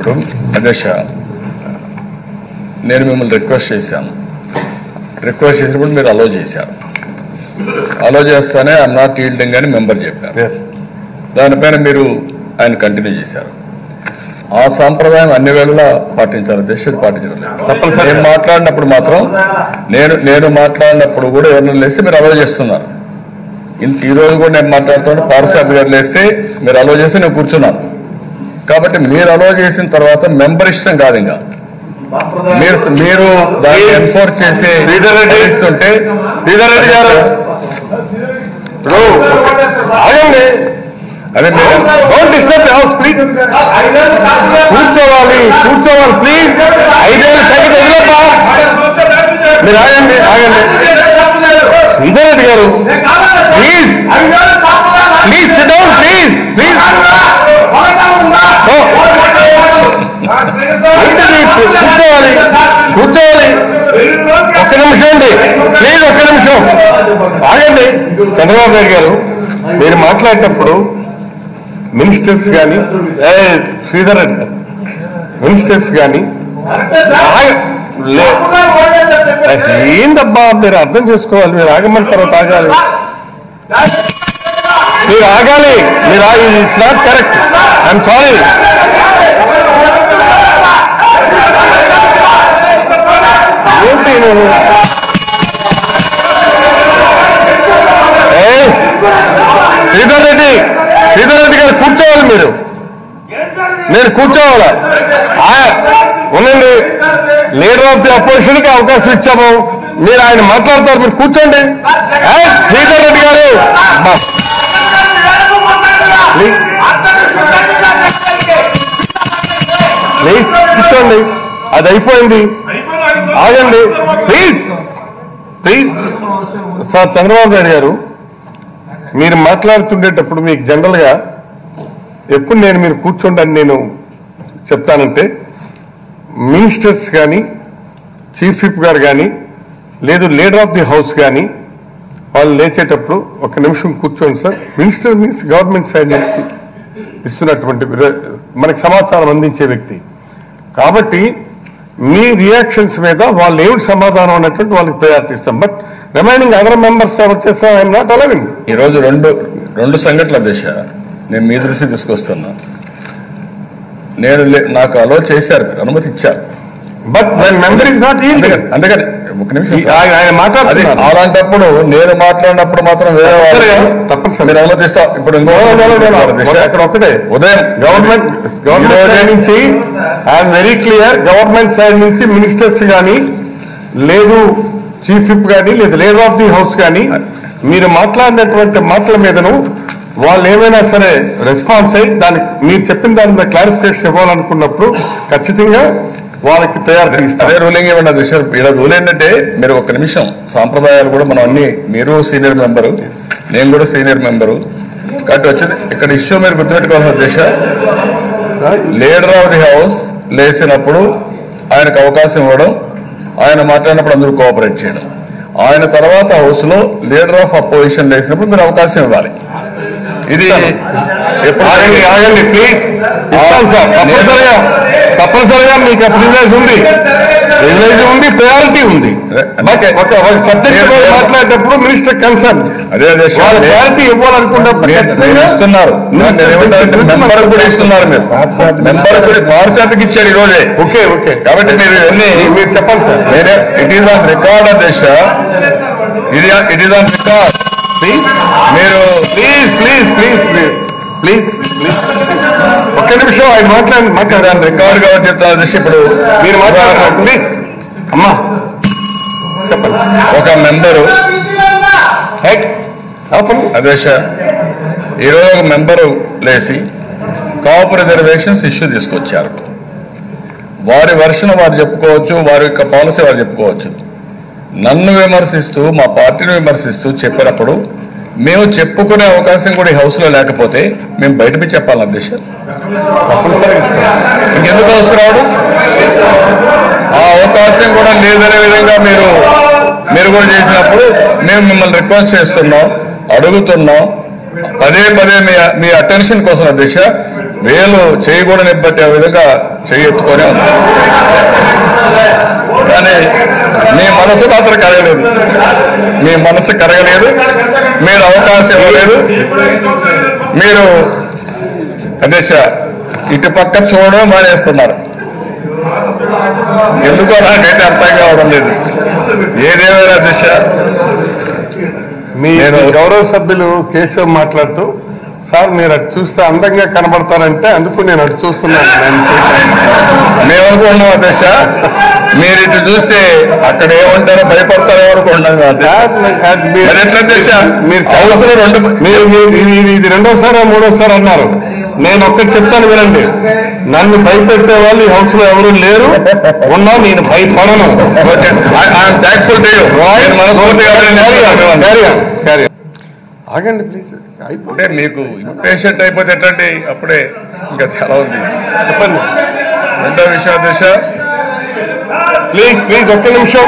ఇప్పుడు అధ్యక్ష నేను మిమ్మల్ని రిక్వెస్ట్ చేశాను. రిక్వెస్ట్ చేసినప్పుడు మీరు అలో చేశారు. అలో చేస్తానే ఐఎమ్ నాట్ ఈల్డింగ్ అని మెంబర్ చెప్పారు. దానిపైన మీరు ఆయన కంటిన్యూ చేశారు. ఆ సాంప్రదాయం అన్ని వేళలా పాటించాలి అధ్యక్ష పాటించడం లేదు. తప్పనిసరి. నేను మాట్లాడినప్పుడు మాత్రం నేను నేను మాట్లాడినప్పుడు కూడా ఎవరిని లేస్తే మీరు అలో చేస్తున్నారు. ఈ రోజు కూడా నేను మాట్లాడుతుంటే పార్సాబ్ గారు లేస్తే మీరు అలో చేస్తే నేను కూర్చున్నాను. కాబట్టి మీరు అలో చేసిన తర్వాత మెంబర్ ఇష్టం కాదు ఇంకా. మీరు మీరు దాన్ని. ఎన్ఫోర్స్ చేసి. చేస్తుంటే శ్రీధర్ రెడ్డి గారు. ఆగండి. అదే మీరు డోంట్ డిస్టర్బ్ హౌస్ ప్లీజ్ కూర్చోవాలి కూర్చోవాలి ప్లీజ్ ఐదేళ్ళ సంగతి వదిలేపా మీరు ఆగండి ఆగండి. Sridhar garu please please sit down please please కూర్చోవాలి కూర్చోవాలి ఒక్క నిమిషం అండి ప్లీజ్ ఒక్క నిమిషం ఆగండి చంద్రబాబు నాయుడు గారు మీరు మాట్లాడేటప్పుడు మినిస్టర్స్ కానీ శ్రీధర్ రెడ్డి గారు మినిస్టర్స్ కానీ ఏందబ్బా? మీరు అర్థం చేసుకోవాలి. మీరు ఆగమని తర్వాత ఆగాలి. మీరు ఆగాలి. మీరు ఆగి it's not correct I'm sorry ఏంటి నేను శ్రీధర్ రెడ్డి. శ్రీధర్ రెడ్డి గారు కూర్చోవాలి మీరు. నేను కూర్చోవాలా. ఉండండి. లీడర్ ఆఫ్ ది అపోజిషన్కి అవకాశం ఇచ్చాము. మీరు ఆయన మాట్లాడతారు మీరు కూర్చోండి. శ్రీధర్ రెడ్డి గారు ప్లీజ్. ప్లీజ్ కూర్చోండి. అది అయిపోయింది. ఆగండి. Please. Please. Sir Chandrababu Naidu garu మీరు మాట్లాడుతుండేటప్పుడు మీకు జనరల్గా ఎప్పుడు నేను మీరు కూర్చోండి అని నేను చెప్తానంటే మినిస్టర్స్ కానీ చీఫ్ విప్ గారు కానీ లేదు లీడర్ ఆఫ్ ది హౌస్ కానీ వాళ్ళు లేచేటప్పుడు ఒక నిమిషం కూర్చోండి sir. Minister means government side నుంచి ఇస్తున్నటువంటి మనకు మనకి సమాచారం అందించే వ్యక్తి. కాబట్టి మీ రియాక్షన్స్ మీద వాళ్ళు ఏమిటి సమాధానం అన్నటువంటి వాళ్ళకి ప్రయారిటీ ఇస్తాం. బట్ రిమైనింగ్ అదర్ మెంబర్స్ వచ్చేసి ఐఎమ్ నాట్ అలవింగ్ ఈరోజు రెండు రెండు సంఘటనల దిశ నేను మీ దృష్టి తీసుకొస్తున్నాను నేను నాకు అలో చేశారు అనుమతి ఇచ్చారు but when member is not అందుకని ఒక నిమిషం. ఆయన అలాంటప్పుడు నేను మాట్లాడినప్పుడు మాత్రం వేరే తప్పనిసరిగా. మీరు అనుమతిస్తా ఇప్పుడు. అక్కడ ఒకటే ఉదయం గవర్నమెంట్ గవర్నమెంట్ సైడ్ నుంచి I'm very clear government side నుంచి మినిస్టర్స్ కానీ లేదు చీఫ్ విప్ కానీ లేదు లీడర్ ఆఫ్ ది హౌస్ కానీ మీరు మాట్లాడినటువంటి మాటల మీదను వాళ్ళు ఏమైనా సరే రెస్పాన్స్ అయ్యి దానికి మీరు చెప్పిన దాని మీద క్లారిఫికేషన్ ఇవ్వాలనుకున్నప్పుడు ఖచ్చితంగా వాళ్ళకి ప్రయారిటీ ఇస్తారు రూలింగ్ ఇవ్వండి దిశ ఇక్కడ రూల్ ఏంటంటే మీరు ఒక నిమిషం సాంప్రదాయాలు కూడా మనం అన్ని మీరు సీనియర్ మెంబరు నేను కూడా సీనియర్ మెంబరు కాబట్టి వచ్చింది ఇక్కడ ఇష్యూ మీరు గుర్తుపెట్టుకోవాల్సిన దిశ లీడర్ ఆఫ్ ది హౌస్ లేచినప్పుడు ఆయనకు అవకాశం ఇవ్వడం ఆయన మాట్లాడినప్పుడు అందరూ కోఆపరేట్ చేయడం. ఆయన తర్వాత హౌస్లో లీడర్ ఆఫ్ అపోజిషన్ లేచినప్పుడు మీరు అవకాశం ఇవ్వాలి. ఇది ఎప్పుడు ఆగండి ఆగండి ప్లీజ్. ఇస్తాను సార్ తప్పనిసరిగా. తప్పనిసరిగా మీకు ప్రివిలేజ్ ఉంది? ప్రివిలేజ్ ఉంది ప్రయారిటీ ఉంది. ఒక సబ్జెక్ట్ మాట్లాడేటప్పుడు మినిస్టర్ కన్సర్న్. అదే అదే ప్రయారిటీ ఇవ్వాలనుకున్నప్పుడు ఇస్తున్నారు. మెంబర్ కూడా ఇస్తున్నారు మీరు. మెంబర్ కూడా వాట్సాప్కి ఇచ్చారు ఈ రోజే. Okay okay. కాబట్టి మీరు ఇవన్నీ మీరు చెప్పండి sir. It is on record దేశ ఇది ఇట్ ఈస్ ఆన్ రికార్డ్ మీరు please please please please please please ఒక్క నిమిషం ఆయన మాట్లాడి మాట్లాడాను రికవర్ కావాలి చెప్తాను దిశ ఇప్పుడు మీరు మాట్లాడారు ప్లీజ్ అమ్మా. చెప్పండి. ఒక మెంబరు. హెడ్. అదేశ ఈరోజు ఒక మెంబరు లేచి కాపు రిజర్వేషన్స్ ఇష్యూ తీసుకొచ్చారు. వారి వర్షన్ వారు చెప్పుకోవచ్చు వారి యొక్క పాలసీ వారు చెప్పుకోవచ్చు. నన్ను విమర్శిస్తూ మా పార్టీని విమర్శిస్తూ చెప్పినప్పుడు మేము చెప్పుకునే అవకాశం కూడా ఈ హౌస్లో లేకపోతే మేము బయట పోయి చెప్పాలి అధ్యక్ష. ఇంకెందుకు అవసరం రావడం? ఆ అవకాశం కూడా లేదనే విధంగా మీరు మీరు కూడా చేసినప్పుడు మేము మిమ్మల్ని రిక్వెస్ట్ చేస్తున్నాం అడుగుతున్నాం. పదే పదే మీ మీ అటెన్షన్ కోసం అధ్యక్ష వేలు చేయకూడని బట్టి ఆ విధంగా చేయెత్తుకొని ఉంది కానీ మీ మనసు మాత్రం కరగలేదు. మీ మనసు కరగలేదు. మీరు అవకాశం ఇవ్వలేదు. మీరు అధ్యక్ష ఇటు పక్క చూడడం మానేస్తున్నారు. ఎందుకో నాకైతే అర్థం కావడం లేదు. ఏదేమైనా అధ్యక్ష మీ నేను- గౌరవ సభ్యులు కేశవ్ మాట్లాడుతూ సార్ మీరు అటు చూస్తే అందంగా కనబడతారంటే అందుకు నేను అటు చూస్తున్నాను. నేను మేము అనుకుంటున్నాం అధ్యక్ష. మీరు ఇటు చూస్తే అక్కడ ఏమంటారో భయపడతారో. మరి ఎట్లా మీరు అవసరం రెండు ఇది ఇది- రెండోసారి మూడోసారి అన్నారు. నేను ఒక్కటి చెప్తాను వినండి. నన్ను భయపెట్టే వాళ్ళు ఈ హౌస్లో ఎవరు లేరు. ఉన్నా నేను భయపడను. ఆగండి ప్లీజ్ అయిపో అంటే మీకు ఇంపేషెంట్ అయిపోతే ఎట్లాంటి అప్పుడే ఇంకా చాలా ఉంది. చెప్పండి. రెండో విషయం అధ్యక్ష ప్లీజ్ ప్లీజ్ ఒక్క నిమిషం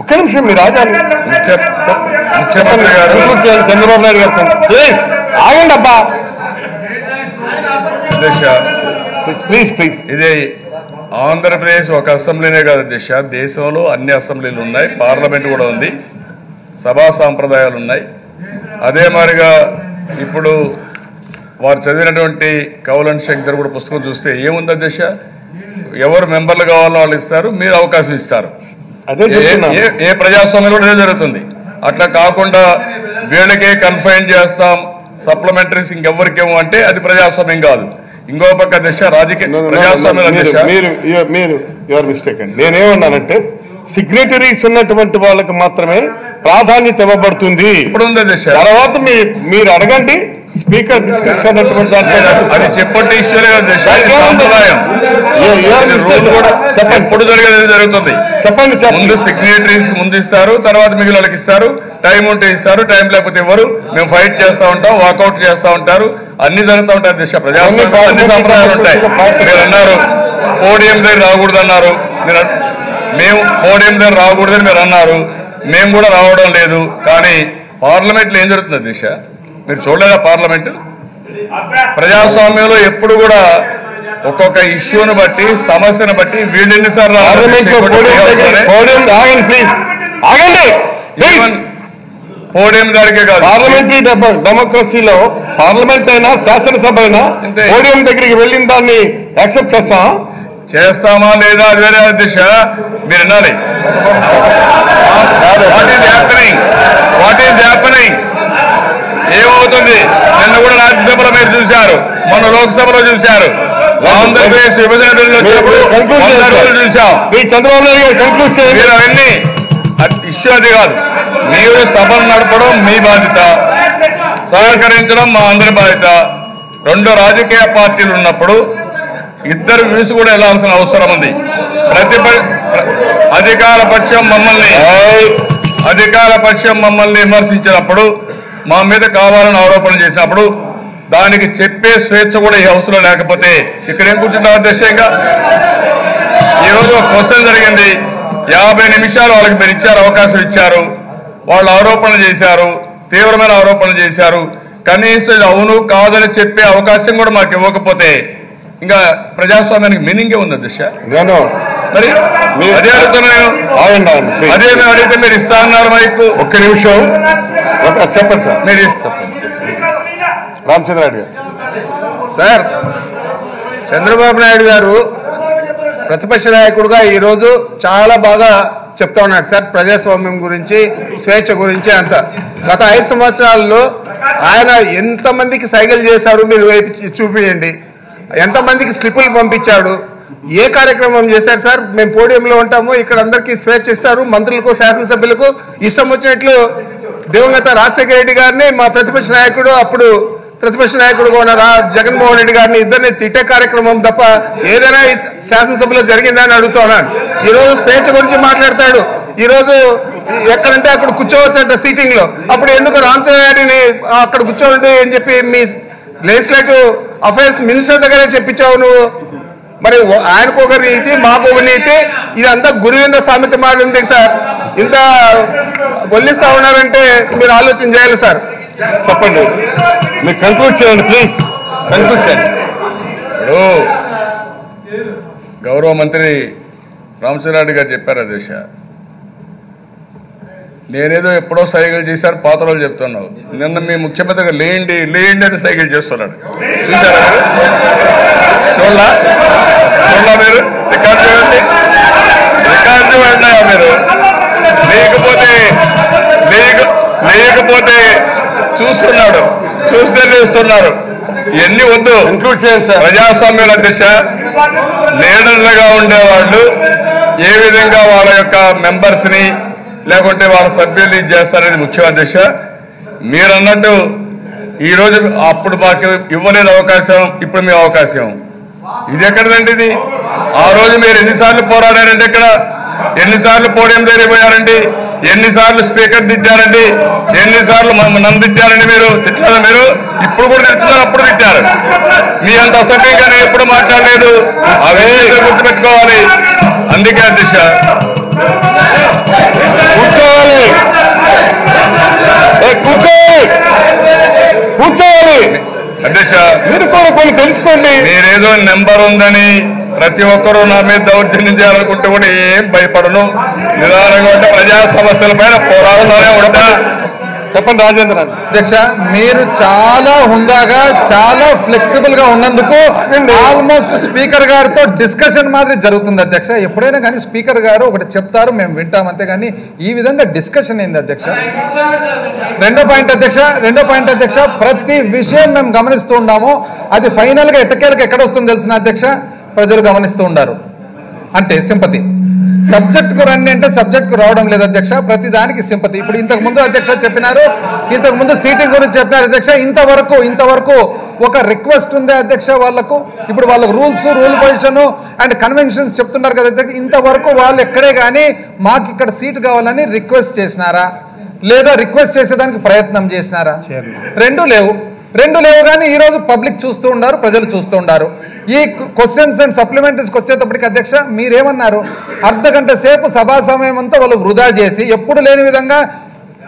ఒక్క నిమిషం మీరు ఆగాలి చెప్పండి చంద్రబాబు నాయుడు గారు ప్లీజ్ ఆగండి అబ్బా. ప్లీజ్ ప్లీజ్ ఇది ఆంధ్రప్రదేశ్ ఒక అసెంబ్లీనే కాదు అధ్యక్ష దేశంలో అన్ని అసెంబ్లీలు ఉన్నాయి. పార్లమెంట్ కూడా ఉంది. సభా సాంప్రదాయాలు ఉన్నాయి. అదే మాదిరిగా ఇప్పుడు వారు చదివినటువంటి కౌలన్ శంకర్ కూడా పుస్తకం చూస్తే ఏముంది అధ్యక్ష ఎవరు మెంబర్లు కావాలో వాళ్ళు ఇస్తారు మీరు అవకాశం ఇస్తారు. ఏ- ప్రజాస్వామ్యం కూడా జరుగుతుంది. అట్లా కాకుండా వీళ్ళకే కన్ఫైన్ చేస్తాం సప్లిమెంటరీస్ ఇంకెవరికేమో అంటే అది ప్రజాస్వామ్యం కాదు. ఇంకో పక్క దశ రాజకీయ ప్రజాస్వామ్యం మీరు మీరు యువర్ మిస్టేక్ అండి నేనేమన్నానంటే సిగ్నేటరీస్ ఉన్నటువంటి వాళ్ళకి మాత్రమే ప్రాధాన్యత ఇవ్వబడుతుంది. ఇప్పుడు తర్వాత మీరు అడగండి స్పీకర్ అన్నటువంటి దాంట్లో అది చెప్పండి చెప్పండి. ఎప్పుడు జరిగేది జరుగుతుంది? చెప్పండి ముందు సిగ్నేటరీస్ ముందు ఇస్తారు తర్వాత మిగిలిన వాళ్ళకి ఇస్తారు. టైం ఉంటే ఇస్తారు టైం లేకపోతే ఎవరు మేము ఫైట్ చేస్తా ఉంటాం వాకౌట్ చేస్తా ఉంటారు. అన్ని జరుగుతూ ఉంటాయి దిశ ప్రజాస్వామ్యం అన్ని సంప్రదాయాలు ఉంటాయి. మీరు అన్నారు పోడియం దగ్గర రాకూడదు అన్నారు మీరు మేము పోడియం దగ్గర రాకూడదని మీరు అన్నారు. మేము కూడా రావడం లేదు. కానీ పార్లమెంట్లో ఏం జరుగుతుంది దిశ మీరు చూడలేదా పార్లమెంట్? ప్రజాస్వామ్యంలో ఎప్పుడు కూడా ఒక్కొక్క ఇష్యూని బట్టి సమస్యను బట్టి వీళ్ళు ఎన్నిసార్లు పోడియం దగ్గర పోడియం ఆగండి ప్లీజ్ ఆగండి ప్లీజ్ ఈవెన్ పోడియం దాడికే కాదు. పార్లమెంటరీ డెమోక్రసీలో పార్లమెంట్ అయినా శాసనసభ అయినా. పోడియం దగ్గరికి వెళ్ళిన దాన్ని యాక్సెప్ట్ చేస్తాం చేస్తామా లేదా అది వేరే దిశ మీరు వినాలి. What is happening what is happening ఏమవుతుంది? నిన్న కూడా రాజ్యసభలో మీరు చూశారు. మొన్న లోక్సభలో చూశారు. ఆంధ్రప్రదేశ్ విభజన బిల్లు వచ్చినప్పుడు చంద్రబాబు నాయుడు గారు కన్క్లూడ్ చేయండి. మీరు అవన్నీ ఇష్యూ అది కాదు. మీరు సభలు నడపడం మీ బాధ్యత. సహకరించడం మా అందరి బాధ్యత. రెండు రాజకీయ పార్టీలు ఉన్నప్పుడు ఇద్దరు వ్యూస్ కూడా వెళ్ళాల్సిన అవసరం ఉంది. ప్రతిప ప్ర- అధికార పక్షం మమ్మల్ని అధికార పక్షం మమ్మల్ని విమర్శించినప్పుడు మా మీద కావాలని ఆరోపణ చేసినప్పుడు దానికి చెప్పే స్వేచ్ఛ కూడా ఈ లో లేకపోతే ఇక్కడ ఏం కూర్చుంటాం అధ్యక్షంగా? ఈ రోజు ఒక క్వశ్చన్ జరిగింది. యాభై నిమిషాలు వాళ్ళకి మీరు ఇచ్చారు అవకాశం ఇచ్చారు. వాళ్ళు ఆరోపణ చేశారు తీవ్రమైన ఆరోపణ చేశారు. కనీసం అవును కాదని చెప్పే అవకాశం కూడా మాకు ఇవ్వకపోతే ఇంకా ప్రజాస్వామ్యానికి మీనింగే ఉంది దిశ నేను మరి అదే అడుగుతున్నా నేను. ఆగండి ఆగండి please. అదే మేము అడిగితే మీరు ఇస్తా అన్నారు మైకు. ఒక్క నిమిషం. ఒక- చెప్పండి సార్. మీరు రామచంద్రారెడ్డి గారు. సార్ చంద్రబాబు నాయుడు గారు ప్రతిపక్ష నాయకుడుగా ఈరోజు చాలా బాగా చెప్తా ఉన్నాడు సార్ ప్రజాస్వామ్యం గురించి స్వేచ్ఛ గురించి అంత. గత ఐదు సంవత్సరాల్లో ఆయన ఎంతమందికి సైకిల్ చేశారు మీరు వైపు చూ- చూపియండి. ఎంతమందికి స్లిప్పులు పంపించాడు? ఏ కార్యక్రమం చేశారు సార్? మేము పోడియంలో ఉంటాము ఇక్కడ అందరికీ స్వేచ్ఛ ఇస్తారు మంత్రులకు శాసనసభ్యులకు. ఇష్టం వచ్చినట్లు దివంగత రాజశేఖర రెడ్డి గారిని మా ప్రతిపక్ష నాయకుడు అప్పుడు ప్రతిపక్ష నాయకుడుగా ఉన్న రా జగన్మోహన్ రెడ్డి గారిని ఇద్దరిని తిట్టే కార్యక్రమం తప్ప ఏదైనా శాసనసభలో జరిగిందని అడుగుతున్నాను. ఈ రోజు స్వేచ్ఛ గురించి మాట్లాడతాడు. ఈరోజు ఎక్కడంటే అక్కడ కూర్చోవచ్చంట సీటింగ్లో అప్పుడు ఎందుకు రామచంద్రారెడ్డిని అక్కడ కూర్చోండి అని చెప్పి మీ లెజిస్లేటివ్ అఫైర్స్ మినిస్టర్ దగ్గరే చెప్పించావు నువ్వు? మరి ఓ- ఆయనకు ఒక నీతి మాకు ఒక నీతి. ఇదంతా గురువింద సామెత మారింది సార్. ఇంత వల్లిస్తా ఉన్నారంటే మీరు ఆలోచన చేయాలి సార్. చెప్పండి. మీరు కన్క్లూడ్ చేయండి ప్లీజ్ కన్క్లూడ్ చేయండి. ఇప్పుడు గౌరవ మంత్రి రామచంద్రారెడ్డి గారు చెప్పారు అధ్యక్ష నేనేదో ఎప్పుడో సైకిల్ చేశారు పాత రోజులు చెప్తున్నావు. నిన్న మీ ముఖ్యమంత్రి లేండి లేండి అని సైకిల్ చేస్తున్నాడు. చూసారా మీరు? చూడలా? చూడలా మీరు? రికార్డ్ చూడండి. రికార్డ్ చూడండి మీరు. లేకపోతే లేక లేకపోతే చూస్తున్నాడు. చూస్తే లేస్తున్నారు ఇవన్నీ వద్దు. ఇంక్లూడ్ చేయండి సార్. ప్రజాస్వామ్యుల దిశ లీడర్లుగా ఉండేవాళ్ళు ఏ విధంగా వాళ్ళ యొక్క మెంబర్స్ని లేకుంటే వాళ్ళ సభ్యులు ఇది చేస్తారనేది ముఖ్య దిశ మీరన్నట్టు ఈరోజు అప్పుడు మాకు ఇవ్వలేదు అవకాశం ఇప్పుడు మీ అవకాశం. ఇది ఎక్కడదండి ఇది? ఆ రోజు మీరు ఎన్నిసార్లు పోరాడారండి ఇక్కడ? ఎన్నిసార్లు పోడియం జరిగిపోయారండి? ఎన్నిసార్లు స్పీకర్ తిట్టారండి? ఎన్నిసార్లు మమ్మల్ని నన్ను తిట్టారండి మీరు? తిట్టారా మీరు? ఇప్పుడు కూడా తిట్టున్నారు అప్పుడు తిట్టారు. మీ అంత అసభ్యంగా నేను ఎప్పుడు మాట్లాడలేదు. అవే గుర్తుపెట్టుకోవాలి. అందుకే అధ్యక్ష కూర్చోవాలి. ఏ, కూర్చోవాలి. కూర్చోవాలి అధ్యక్ష మీరు కూడా కొన్ని తెలుసుకోండి. మీరేదో నెంబర్ ఉందని ప్రతి ఒక్కరూ నా మీద దౌర్జన్యం చేయాలనుకుంటే కూడా ఏం భయపడను. నిదానంగా ఉంటే ప్రజా సమస్యల పైన పోరాడుతూనే ఉంటా. చెప్పండి రాజేంద్ర అధ్యక్ష మీరు చాలా హుందాగా చాలా ఫ్లెక్సిబుల్గా ఉన్నందుకు ఆల్మోస్ట్ స్పీకర్ గారితో డిస్కషన్ మాదిరి జరుగుతుంది అధ్యక్ష. ఎప్పుడైనా కానీ స్పీకర్ గారు ఒకటి చెప్తారు మేము వింటాం అంతే కానీ ఈ విధంగా డిస్కషన్ ఏంది అధ్యక్ష? రెండో పాయింట్ అధ్యక్ష రెండో పాయింట్ అధ్యక్ష ప్రతి విషయం మేము గమనిస్తూ ఉన్నాము. అది ఫైనల్గా ఎట్టకేలకు ఎక్కడ వస్తుందో తెలిసిన అధ్యక్ష? ప్రజలు గమనిస్తూ ఉన్నారు అంటే సింపతి. సబ్జెక్ట్కు రండి అంటే సబ్జెక్ట్కు రావడం లేదు అధ్యక్ష. ప్రతి దానికి సింపతి. ఇప్పుడు ఇంతకు ముందు అధ్యక్ష చెప్పినారు. ఇంతకు ముందు సీటింగ్ గురించి చెప్పినారు అధ్యక్ష. ఇంతవరకు ఇంతవరకు ఒక రిక్వెస్ట్ ఉంది అధ్యక్ష వాళ్ళకు. ఇప్పుడు వాళ్ళకు rules rule position and conventions చెప్తున్నారు కదా అధ్యక్ష. ఇంతవరకు వాళ్ళు ఎక్కడే కానీ మాకు ఇక్కడ సీట్ కావాలని రిక్వెస్ట్ చేసినారా? లేదా రిక్వెస్ట్ చేసేదానికి ప్రయత్నం చేసినారా? రెండు లేవు. రెండు లేవు కానీ ఈ రోజు పబ్లిక్ చూస్తూ ఉన్నారు ప్రజలు చూస్తూ ఉన్నారు ఈ క్వశ్చన్స్ అండ్ సప్లిమెంటరీస్కి వచ్చేటప్పటికి అధ్యక్ష మీరేమన్నారు? అర్ధ గంట సేపు సభా సమయం అంతా వాళ్ళు వృధా చేసి ఎప్పుడు లేని విధంగా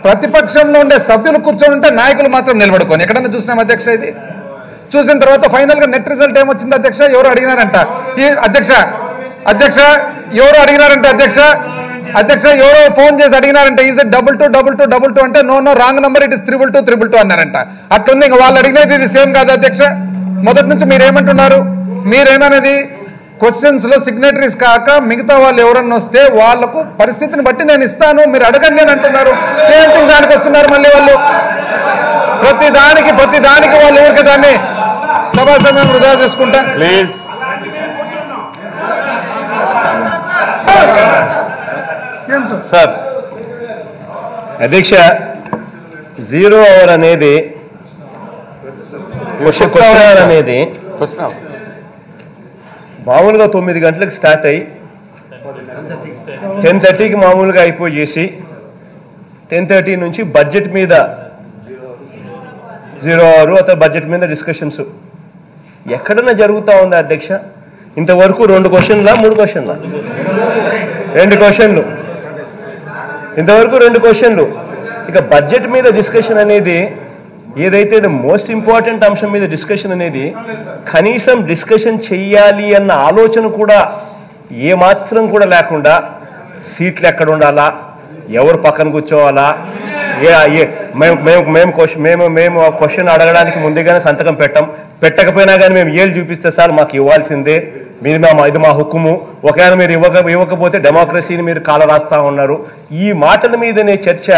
ప్రతిపక్షంలో ఉండే సభ్యులు కూర్చొని ఉంటే నాయకులు మాత్రం నిలబడుకొని. ఎక్కడన్నా చూసినాం అధ్యక్ష ఇది? చూసిన తర్వాత ఫైనల్గా నెట్ రిజల్ట్ ఏమొచ్చింది అధ్యక్ష? ఎవరు అడిగినారంట? ఈ అధ్యక్ష అధ్యక్ష ఎవరు అడిగినారంట అధ్యక్ష? అధ్యక్ష ఎవరో ఫోన్ చేసి అడిగినారంట is double two double two double two? అంటే no no wrong number it is triple two triple two అన్నారంట. అట్లుంది ఇంకా వాళ్ళు అడిగినది ఇది సేమ్ కాదు అధ్యక్ష? మొదటి నుంచి మీరు ఏమంటున్నారు? మీరేమనేది? క్వశ్చన్స్లో సిగ్నేటరీస్ కాక మిగతా వాళ్ళు ఎవరన్నా వస్తే వాళ్ళకు పరిస్థితిని బట్టి నేను ఇస్తాను మీరు అడగండి అని అంటున్నారు. సేమ్ థింగ్ దానికి వస్తున్నారు మళ్ళీ వాళ్ళు. ప్రతి దానికి ప్రతి దానికి వాళ్ళు ఊరికే దాన్ని సభా సమయం వృధా చేసుకుంటా. ప్లీజ్ సార్ అధ్యక్ష జీరో అవర్ అనేది క్వశ్చన్ క్వశ్చన్ అవర్ అనేది క్వశ్చన్ మామూలుగా తొమ్మిది గంటలకు స్టార్ట్ అయ్యి టెన్ థర్టీకి మామూలుగా అయిపోయి చేసి టెన్ థర్టీ నుంచి బడ్జెట్ మీద జీరో అవర్ అతను బడ్జెట్ మీద డిస్కషన్స్. ఎక్కడన్నా జరుగుతూ ఉందా అధ్యక్ష? ఇంతవరకు రెండు క్వశ్చన్లా మూడు క్వశ్చన్లా? రెండు క్వశ్చన్లు. ఇంతవరకు రెండు క్వశ్చన్లు. ఇక బడ్జెట్ మీద డిస్కషన్ అనేది ఏదైతే మోస్ట్ ఇంపార్టెంట్ అంశం మీద డిస్కషన్ అనేది కనీసం డిస్కషన్ చెయ్యాలి అన్న ఆలోచన కూడా ఏమాత్రం కూడా లేకుండా సీట్లు ఎక్కడ ఉండాలా? ఎవరు పక్కన కూర్చోవాలా? ఏ మేము మేము మేము క్వశ్చన్ మేము మేము ఆ క్వశ్చన్ అడగడానికి ముందుగానే సంతకం పెట్టాం. పెట్టకపోయినా కానీ మేము ఏళ్ళు చూపిస్తే సార్ మాకు ఇవ్వాల్సిందే. మీది మా ఇది మా హుక్కుము. ఒకవేళ మీరు ఇవ్వక ఇవ్వకపోతే డెమోక్రసీని మీరు కాల రాస్తా ఉన్నారు. ఈ మాటల మీదనే చర్చ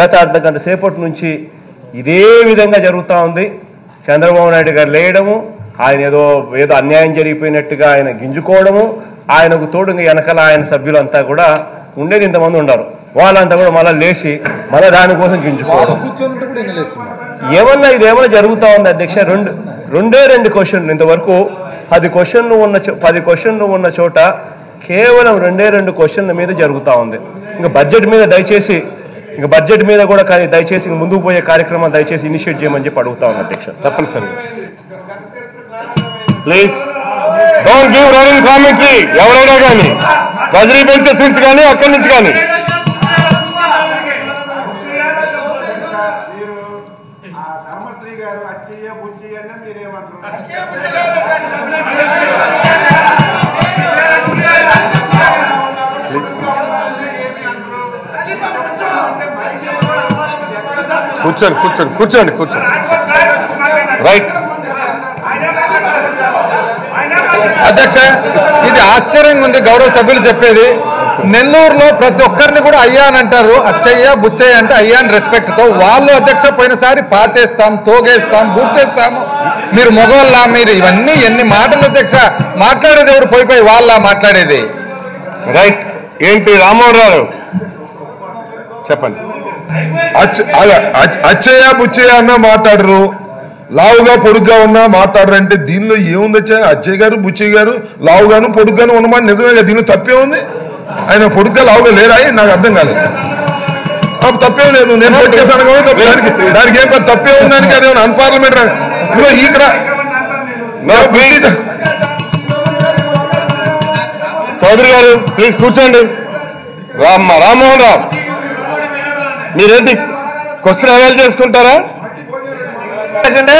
గత అర్ధ గంట సేపటి నుంచి ఇదే విధంగా జరుగుతూ ఉంది. చంద్రబాబు నాయుడు గారు లేయడము ఆయన ఏదో ఏదో అన్యాయం జరిగిపోయినట్టుగా ఆయన గింజుకోవడము ఆయనకు తోడు వెనకాల ఆయన సభ్యులంతా కూడా ఉండేది ఇంతమంది ఉండరు. వాళ్ళంతా కూడా మళ్ళీ లేచి మళ్ళీ దానికోసం గింజుకోవడం. ఏమన్నా ఇది ఏమైనా జరుగుతా ఉంది అధ్యక్ష? రెండు రెండే రెండు క్వశ్చన్లు. ఇంతవరకు పది క్వశ్చన్లు ఉన్న పది క్వశ్చన్లు ఉన్న చోట కేవలం రెండే రెండు క్వశ్చన్ల మీద జరుగుతా ఉంది. ఇంకా బడ్జెట్ మీద దయచేసి ఇంకా బడ్జెట్ మీద కూడా కానీ దయచేసి ముందుకు పోయే కార్యక్రమం దయచేసి ఇనిషియేట్ చేయమని చెప్పి అడుగుతా ఉన్నా అధ్యక్ష. తప్పనిసరి please don't give running commentary ఎవరైనా కానీ. సజరీ బెంచెస్ నుంచి కానీ అక్కడి నుంచి కానీ. కూర్చోండి కూర్చోండి కూర్చోండి కూర్చోండి. రైట్ అధ్యక్ష ఇది ఆశ్చర్యంగా ఉంది గౌరవ సభ్యులు చెప్పేది. నెల్లూరులో ప్రతి ఒక్కరిని కూడా అయ్యా అని అంటారు అచ్చయ్య బుచ్చయ్య అంటే అయ్యా అని రెస్పెక్ట్తో వాళ్ళు అధ్యక్ష పోయినసారి పాతేస్తాం తోగేస్తాం బూడ్చేస్తాము మీరు మగవాళ్ళ మీరు ఇవన్నీ ఎన్ని మాటలు అధ్యక్ష? మాట్లాడేది ఎవరు? పోయి పోయి వాళ్ళ మాట్లాడేది? రైట్ ఏంటి రామోహన్ రావు? చెప్పండి. అచ్చయ్య బుచ్చయ్య అన్న మాట్లాడరు. లావుగా పొడుగ్గా ఉన్నా మాట్లాడరు అంటే దీనిలో ఏముంది అచ్చయ్య? అచ్చయ్య గారు బుచ్చయ్య గారు లావుగాను పొడుగ్గాను ఉన్నమాట. నిజమే దీనిలో తప్పే ఉంది? ఆయన పొడుగ్గా లావుగా లేరా? నాకు అర్థం కాలేదు. తప్పేం తప్పే లేదు. నేను కొట్టేసాను కాబట్టి తప్పే. దానికి దానికి ఏం తప్పే ఉంది దానికి? అదేమన్నా అన్పార్లమెంటరీ ఇదిగో ఇక్కడ. చౌదరి గారు ప్లీజ్ కూర్చోండి. రామ్మ రామ్మోహన్ రావు. మీరేంటి? క్వశ్చన్ అవైల్ చేసుకుంటారా? ఎందుకంటే